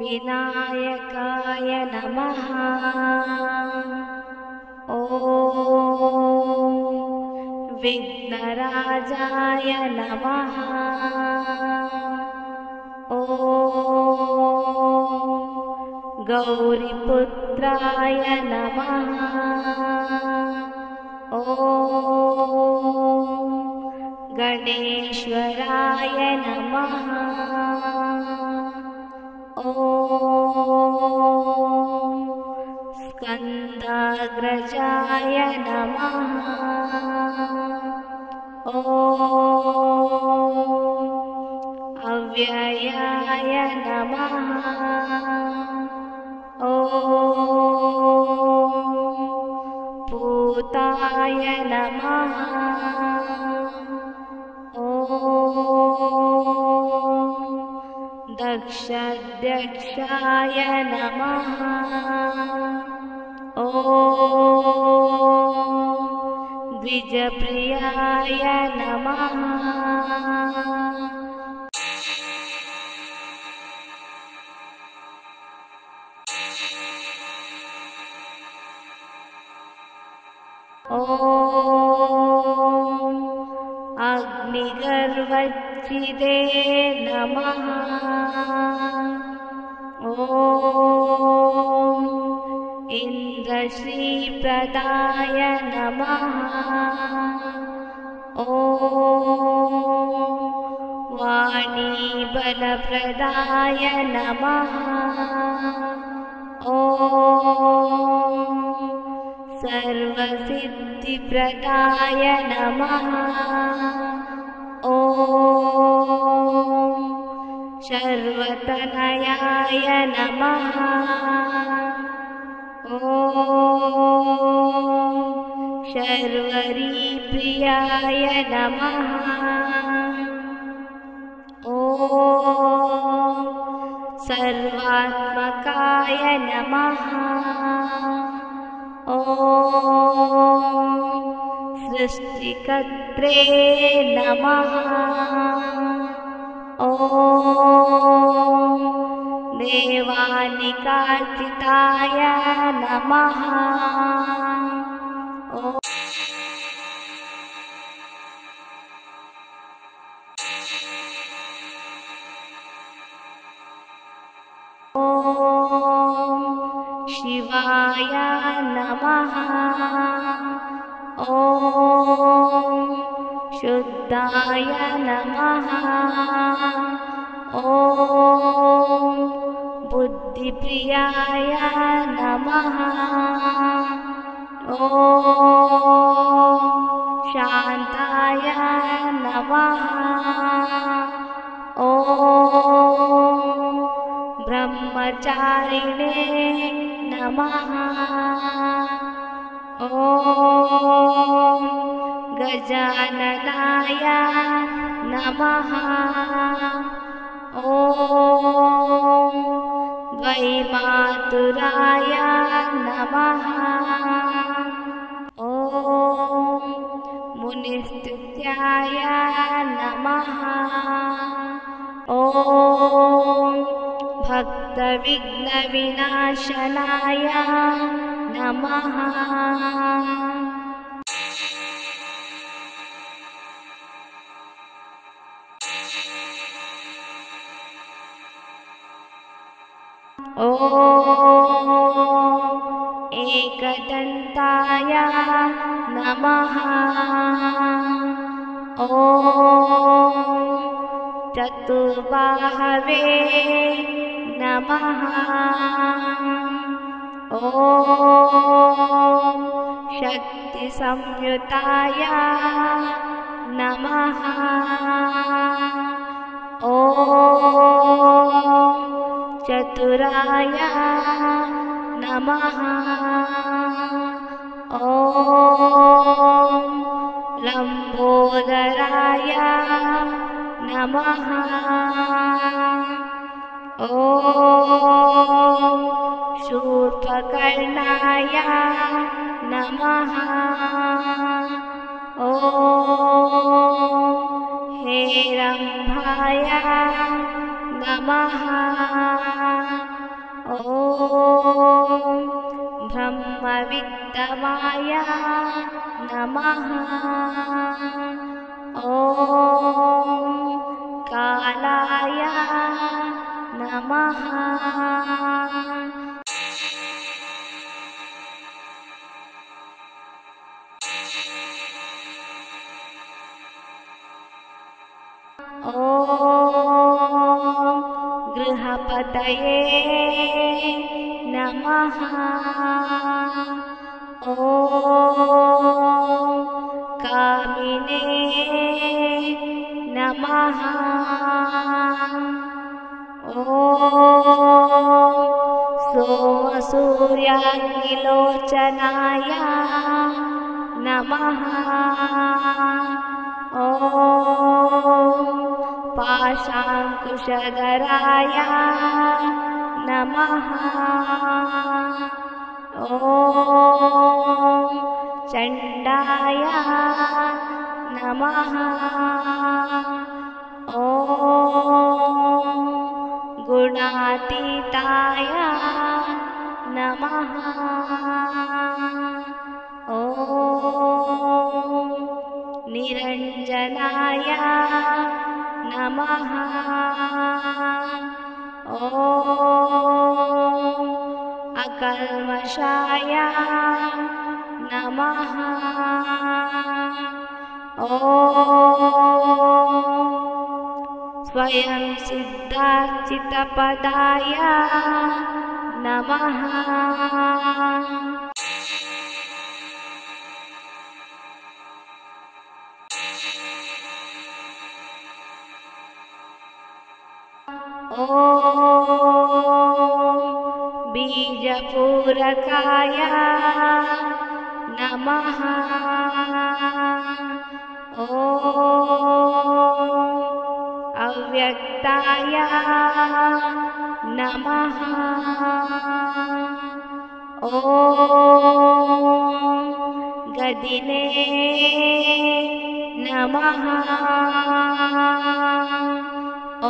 विनायकाय नमः। ॐ विघ्नराजाय नमः। गौरीपुत्राय नमः। ॐ गणेश्वराय नमः ॐ स्कन्दाग्रजाय नमः। ॐ अव्ययाय नमः। ॐ पूताय नमः। ॐ दक्षाध्यक्षाय नमः। ॐ द्विजप्रियाय नमः। ॐ अग्निगर्वच्चिदे ॐ सर्वसिद्धिप्रदाय नमः। ॐ शर्वतनयाय नमः। ॐ शर्वरीप्रियाय नमः। ॐ सर्वात्मकाय नमः। ॐ सृष्टिकर्त्रे नमः। ॐ देवानिकार्तिताय नमः शिवाय नमः। ॐ शुद्धाय नमः। ॐ बुद्धिप्रियाय नमः। ॐ शान्ताय नमः। ॐ ब्रह्मचारिणे नमः। ॐ गजाननाय नमः। ॐ द्वैमातुराय नमः। ॐ मुनिस्तुत्याय नमः। ॐ भक्तविघ्नविनाशनाय नमः। ॐ एकदन्ताय नमः। ॐ चतुर्बाहवे नमः। ॐ शक्तिसंयुताय नमः। ॐ चतुराय नमः। ॐ लम्बोदराय नमः ॐ गृहपतये नमः। ॐ कामिने नमः। ॐ सोमसूर्याग्निलोचनाय नमः पाशाङ्कुशधराय नमः। ॐ चण्डाय नमः। ॐ गुणातीताय नमः। ॐ निरञ्जनाय नमः। ॐ अकल्मषाय नमः। ॐ स्वयं सिद्धाचितपदाय नमः बीजपूरकाय नमः। ॐ अव्यक्ताय नमः। ॐ गदिने नमः ॐ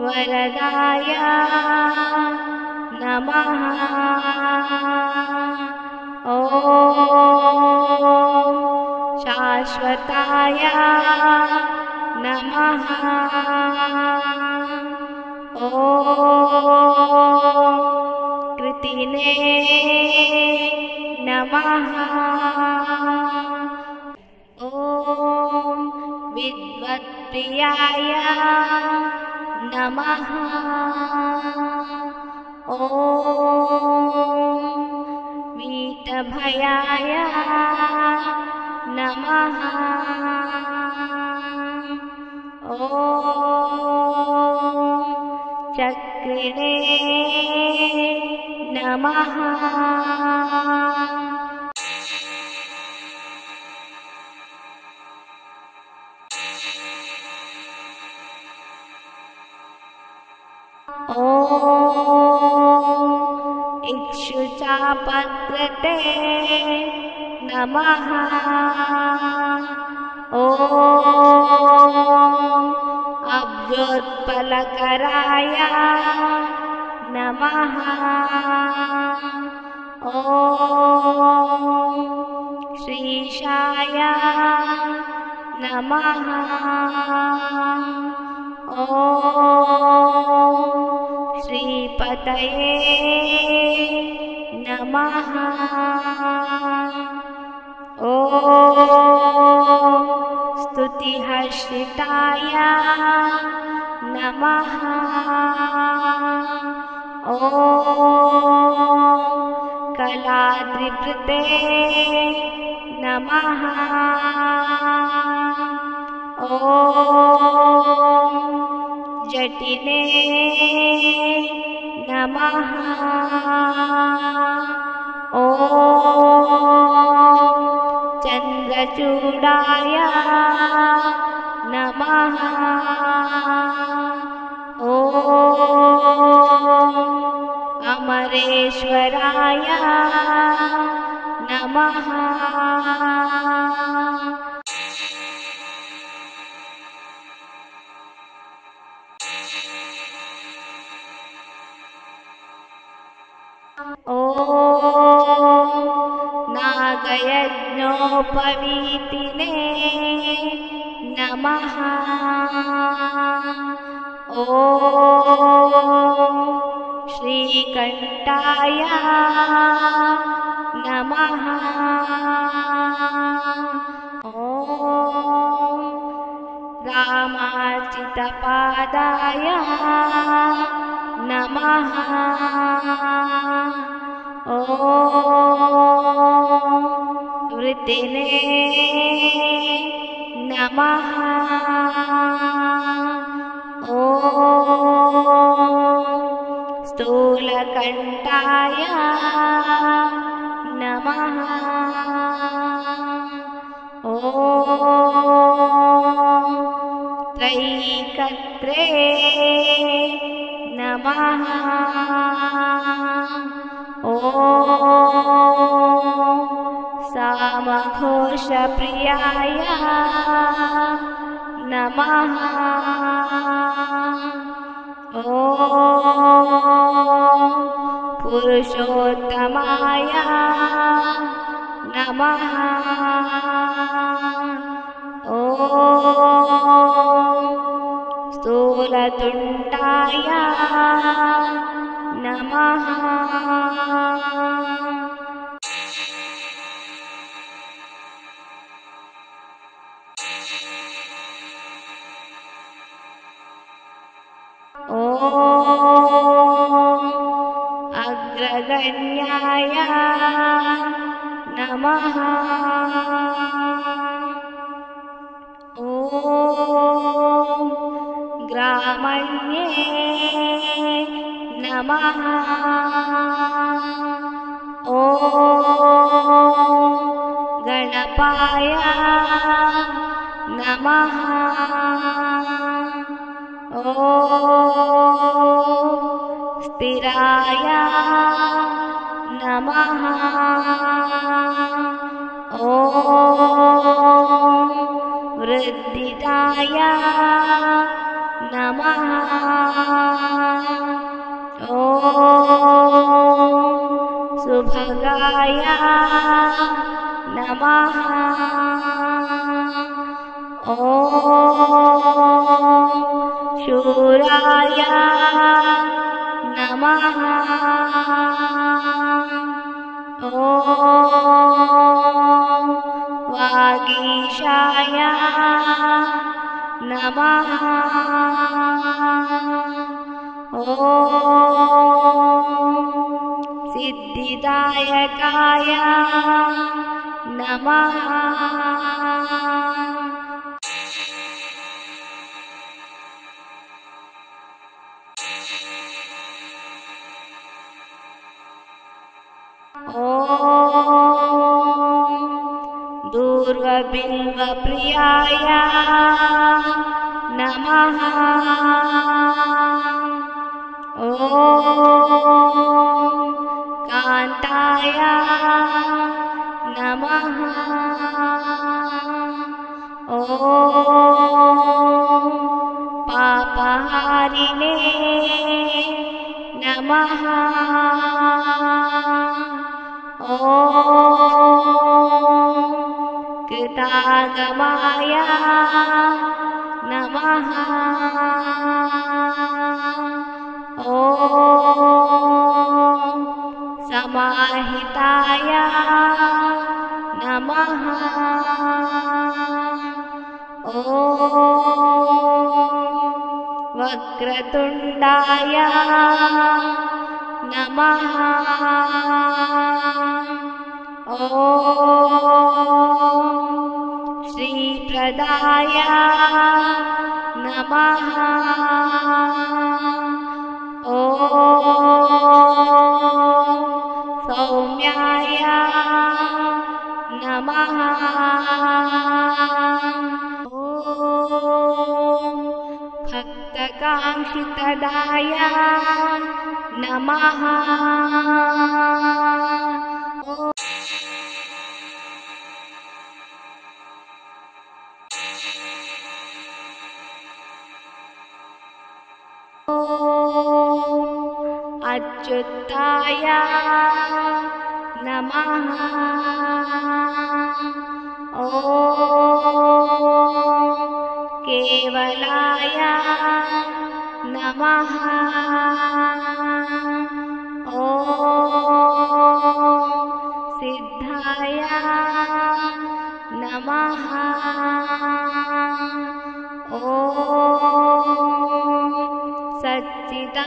वरदाय नमः। ॐ शाश्वताय नमः। ॐ कृतिने नमः विद्वत्प्रियाय नमः। ॐ वीतभयाय नमः। ॐ चक्रिणे नमः इक्षुचापत्रते नमः। ॐ अब्जोत्पलकराय नमः। ॐ श्रीशाय नमः। ॐ श्रीपतये नमः। ॐ स्तुतिहर्षिताय नमः। ॐ कलाद्रिवृते नमः। ॐ जटिने नमः चन्द्रचूडाय नमः। ॐ अमरेश्वराय नमः। ॐ नागयज्ञोपवीतिने नमः। ॐ श्रीकण्ठाय नमः। ॐ रामाचितपादाय नमः। ॐ वृत्तिने नमः। ॐ स्थूलकण्ठाय नमः। ॐ त्रैकत्रे नमः। ॐ सामघोषप्रियाय नमः। ॐ पुरुषोत्तमाय नमः। ॐ स्थूलतुण्डाय नमः अग्रगण्याय नमः। ॐ ग्रामण्ये नमः। ॐ गणपाय नमः। ॐ स्थिराय नमः। ॐ वृद्धिदाय नमः। ॐ सुभगाय नमः। ॐ नमः। ॐ सिद्धिदायकाय नमः कान्ताय नमः। ॐ पापहारिणे नमः। ॐ कृतागमाय नमः। ॐ समाहिताय नमः। ॐ वक्रतुण्डाय। नमः। ॐ श्रीप्रदाय। नमः। ॐ भक्तकाङ्क्षितदाय नमः। अच्युताय नमः। ॐ केवलाय नमः। ॐ सिद्धाय नमः। ॐ सच्चिदानन्दविग्रहाय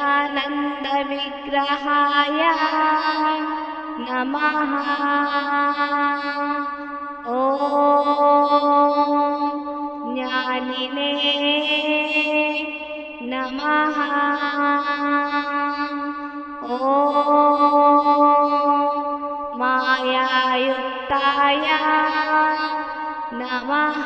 नमः। ॐ ज्ञानिने नमः। ॐ मायायुक्ताय नमः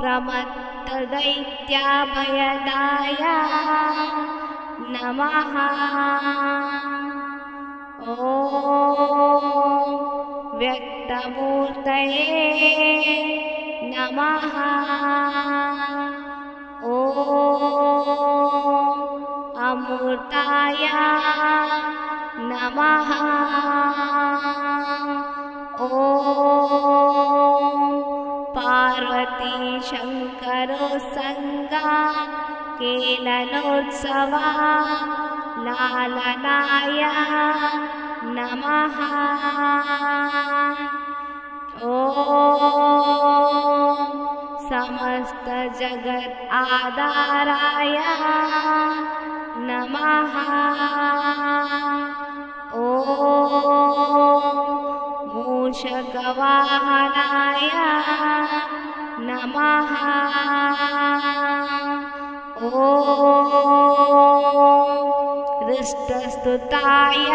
प्रमत्तदैत्याभयदाय नमः। ॐ व्यक्तमूर्तये नमः। ॐ अमूर्ताय नमः। ॐ सङ्गा केलनोत्सवा लालनाय नमः। ॐ समस्तजगत् आधाराय नमः। ॐ मूषकवाहनाय नमः। हृष्टस्तुताय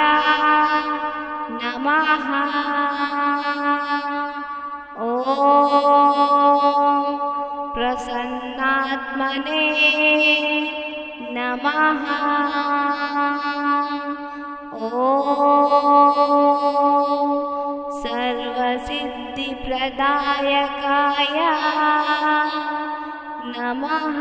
नमः। ॐ प्रसन्नात्मने नमः सर्वसिद्धिप्रदायकाय नमः